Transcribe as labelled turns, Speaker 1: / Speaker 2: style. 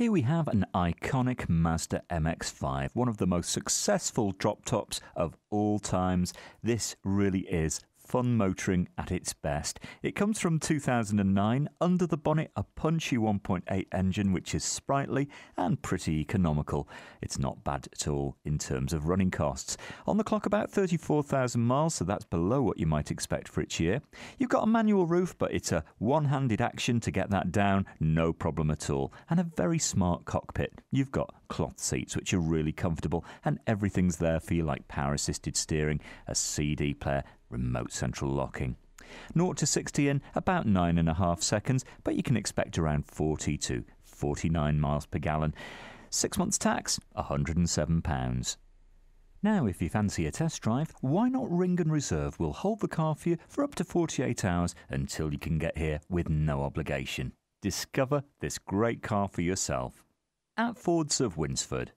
Speaker 1: Here we have an iconic Mazda MX5, one of the most successful drop tops of all times. This really is fun motoring at its best. It comes from 2009, under the bonnet a punchy 1.8 engine which is sprightly and pretty economical. It's not bad at all in terms of running costs. On the clock about 34,000 miles, so that's below what you might expect for its year. You've got a manual roof, but it's a one-handed action to get that down, no problem at all. And a very smart cockpit. You've got cloth seats which are really comfortable and everything's there for you like power assisted steering, a CD player remote central locking. 0 to 60 in about 9.5 seconds, but you can expect around 40 to 49 miles per gallon. Six months tax, £107. Now, if you fancy a test drive, why not ring and reserve? We'll hold the car for you for up to 48 hours until you can get here with no obligation. Discover this great car for yourself at Fords of Winsford.